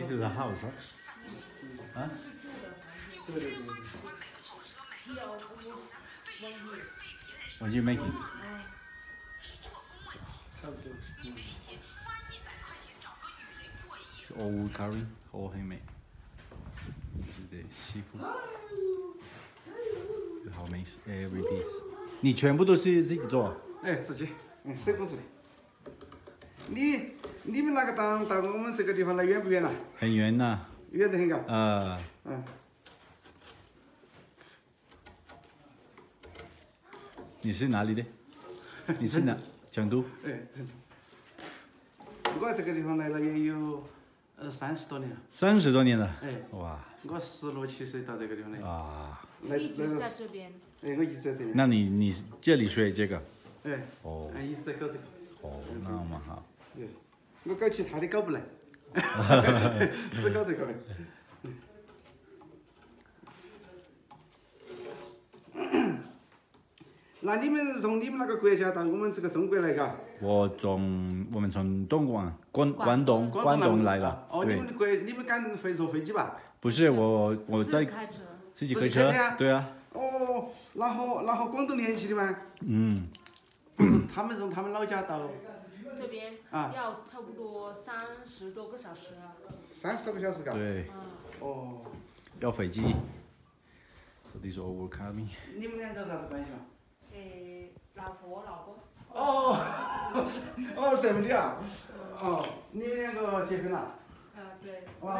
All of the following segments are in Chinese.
This is a house, right? Huh? 对对对对。What are you making? 差不多。嗯。是 all wood carving, all handmade. 这是的西服，这好美 every piece。你全部都是自己做？哎，自己，嗯，手工做的。你你们那个到到我们这个地方来远不远呐？很远呐、远得很啊。呃，嗯。你是哪里的？你是哪？成都。我这个地方来了也有呃三十多年了。三十多年了。哎。哇。我十六七岁到这个地方来。啊。来一直在这边。哎，我一直在这边。那你你这里学这个？哎。哦。哎，一直在搞这个。哦，那么好。对，我搞其他的搞不来，只搞这个。那你们从你们那个国家到我们这个中国来，嘎？我从我们从东莞广广东广广东来了。哦，你们，的国，你们敢会坐飞机吧？不是我我在自己开车。对啊。哦，那和那和广东联系的吗？嗯。他们从他们老家到这边啊要差不多三十多个小时啊。三十多个小时，嘎？对，嗯。哦，要飞机。So these are all coming. 你们两个啥子关系嘛？诶，老婆老公。哦，哦，这么的啊？哦，你们两个结婚了？呃，对。我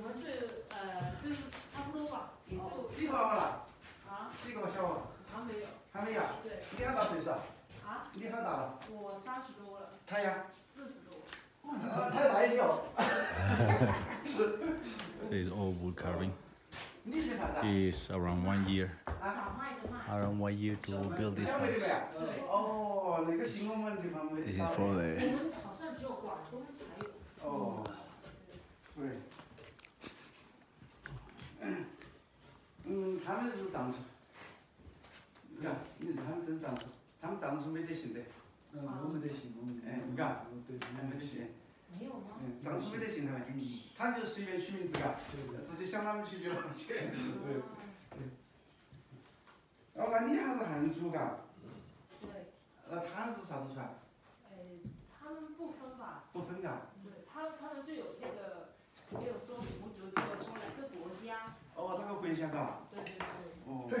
们是呃，就是差不多吧，也就。哦几个娃娃了？啊？几个小娃？还没有。还没有？对。你好大岁数啊？啊？你好大了？我三十多了。他呀？四十多。呃，他大一些哦。是。So it's all wood carving. 你是啥子啊？It's around one year. 小麦的麦。Around one year to build this 小妹的 house. 呀？对。哦，那个新我们地方没 This 得 is 少 for 我 the 们好像只有广东才有。哦，对。嗯，他们是藏族。你他们真藏族，他们藏族没得姓的。嗯，我们得信，我们得哎，你看，嗯，对，哎，没得姓。没有吗？嗯，藏族没得姓的嘛，他就随便取名字嘎，自己想哪么取就哪么取。对。哦，那你还是汉族嘎？对。那他是啥子船？呃，他们不分吧？不分嘎。对，他他们就有那个，没有说什么族，只有说哪个国家。哦，那个国家嘎。对对对。哦。对。